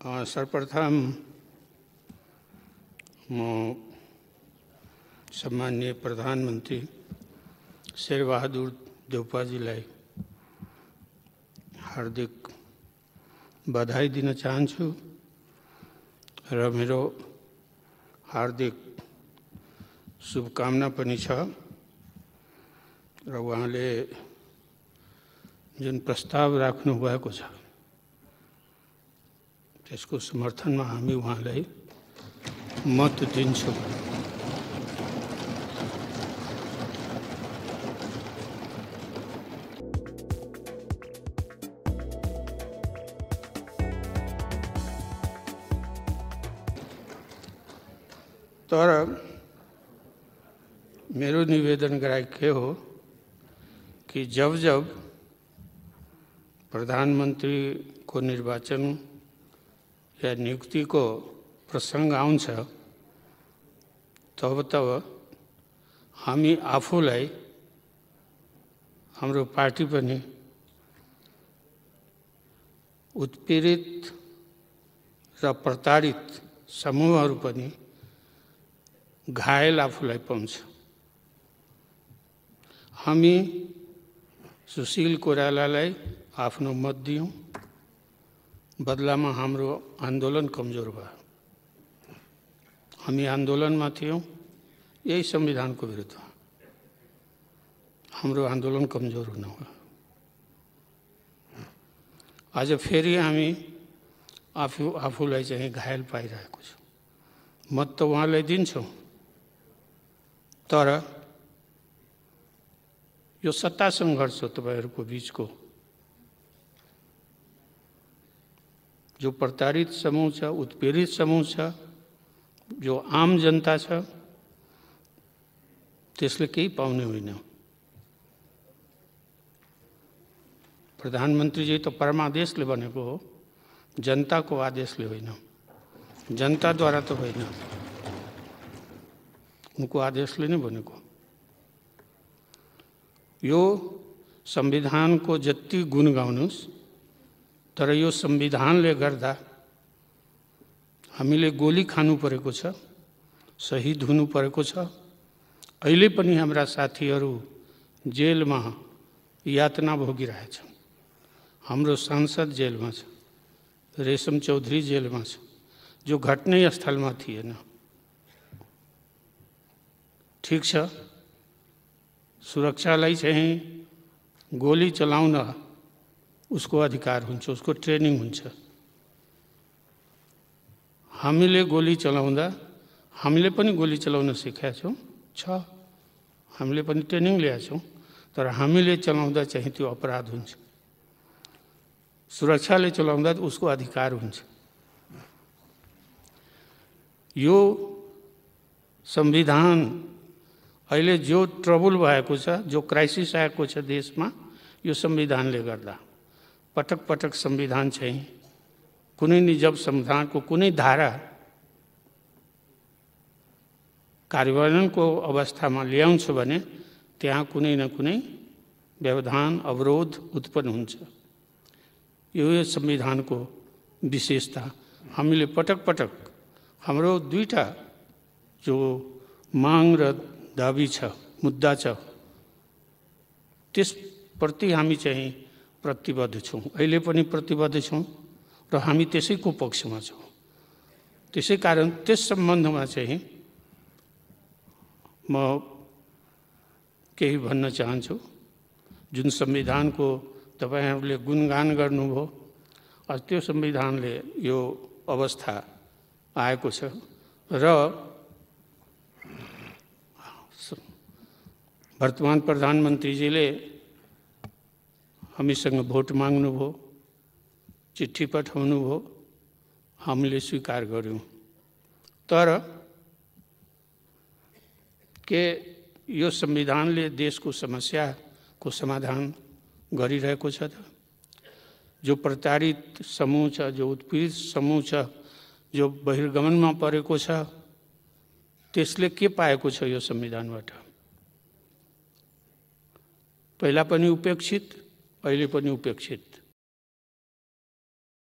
सर्वप्रथम म सम्मान्य प्रधानमन्त्री शेरबहादुर देउपाजीलाई हार्दिक बधाई दिन चाहन्छु र मेरो हार्दिक शुभकामना पनि छ र उहाँले जुन प्रस्ताव राख्नुभएको छ। त्यसको समर्थनमा हामी उहाँलाई मत दिन्छौँ तर मेरो निवेदन गराइ के हो कि जब जब प्रधानमंत्री को निर्वाचन या नियुक्तिको प्रसङ्ग आउँछ तब तब हामी आफूलाई हाम्रो पार्टी पनि उत्पीडित र प्रताडित समूहहरू पनि घायल आफूलाई पाउँछ। हामी सुशील कोइरालालाई आफ्नो मत दियौँ। बदलामा हाम्रो आन्दोलन कमजोर भयो। हामी आन्दोलनमा थियौँ यही संविधानको विरुद्ध। हाम्रो आन्दोलन कमजोर हुन हो आज फेरि हामी आफू आफूलाई चाहिँ घायल पाइरहेको छौँ। मत त उहाँलाई दिन्छौँ तर यो सत्ता सङ्घर्ष तपाईँहरूको बिचको जो प्रताडित समूह छ उत्पीडित समूह छ जो आम जनता छ त्यसले केही पाउने होइन। प्रधानमन्त्रीजी त परमादेशले भनेको हो जनताको आदेशले होइन। जनताद्वारा त होइन। उनको आदेशले नै भनेको। यो संविधानको जति गुण गाउनुहोस् तर यो संविधानले गर्दा हामीले गोली खानु परेको छ शहीद हुनु परेको छ। अहिले पनि हाम्रा साथीहरू जेलमा यातना भोगिरहेछन् हाम्रो सांसद जेलमा छ रेशम चौधरी जेलमा छ जो घटनै स्थलमा थिएन। ठिक छ सुरक्षालाई चाहिँ गोली चलाउन उसको अधिकार हुन्छ उसको ट्रेनिङ हुन्छ। हामीले गोली चलाउँदा हामीले पनि गोली चलाउन सिकेका छौँ छ। हामीले पनि ट्रेनिङ लिएका छौँ तर हामीले चलाउँदा चाहिँ त्यो अपराध हुन्छ। सुरक्षाले चलाउँदा उसको अधिकार हुन्छ। यो संविधान अहिले जो ट्रबल भएको छ जो क्राइसिस आएको छ देशमा यो संविधानले गर्दा। पटक पटक संविधान चाहिँ कुनै नि जब संविधानको कुनै धारा कार्यान्वयनको अवस्थामा ल्याउँछु भने त्यहाँ कुनै न कुनै व्यवधान अवरोध उत्पन्न हुन्छ। यो संविधानको विशेषता। हामीले पटक पटक हाम्रो दुईवटा जो माग र दाबी छ मुद्दा छ त्यसप्रति हामी चाहिँ प्रतिबद्ध छौँ। अहिले पनि प्रतिबद्ध छौँ र हामी त्यसैको पक्षमा छौँ। त्यसै कारण त्यस सम्बन्धमा चाहिँ म केही भन्न चाहन्छु। जुन संविधानको तपाईँहरूले गुणगान गर्नुभयो अझ त्यो संविधानले यो अवस्था आएको छ र वर्तमान प्रधानमन्त्रीजीले हामीसँग भोट माग्नुभयो चिठी पठाउनु भयो हामीले स्वीकार गऱ्यौँ तर के यो संविधानले देशको समस्याको समाधान गरिरहेको छ त? जो प्रताडित समूह छ जो उत्पीडित समूह छ जो बहिर्गमनमा परेको छ त्यसले के पाएको छ यो संविधानबाट? पहिला पनि उपेक्षित अहिले पनि उपेक्षित।